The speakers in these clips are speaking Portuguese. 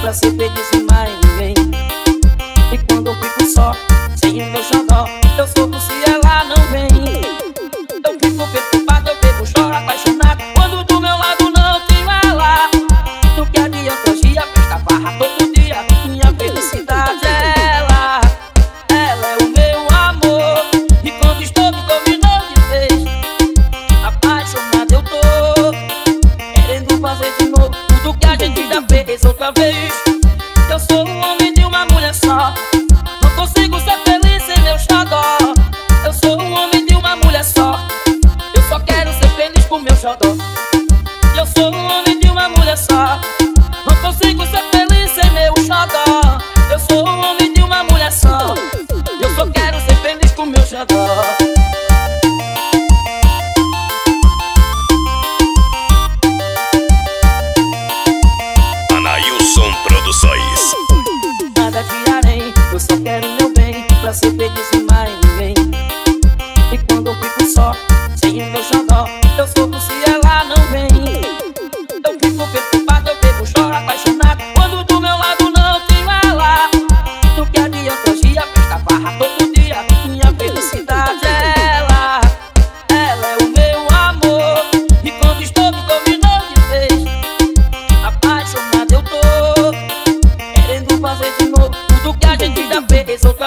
pra ser feliz sem mais ninguém. E quando eu fico só, sem o meu xodó Eu sou do si ela vez, Eu sou um homem de uma mulher só. Não consigo ser feliz sem meu xodó. Eu sou um homem de uma mulher só. Eu só quero ser feliz com meu xodó. Eu sou um homem de uma mulher só. Não consigo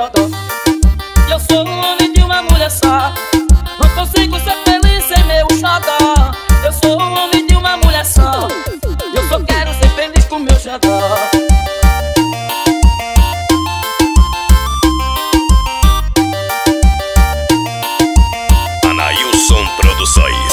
xodó. Eu sou o homem de uma mulher só. Não consigo ser feliz sem meu xodó. Eu sou o homem de uma mulher só. Eu só quero ser feliz com meu xodó. Anailson Produções.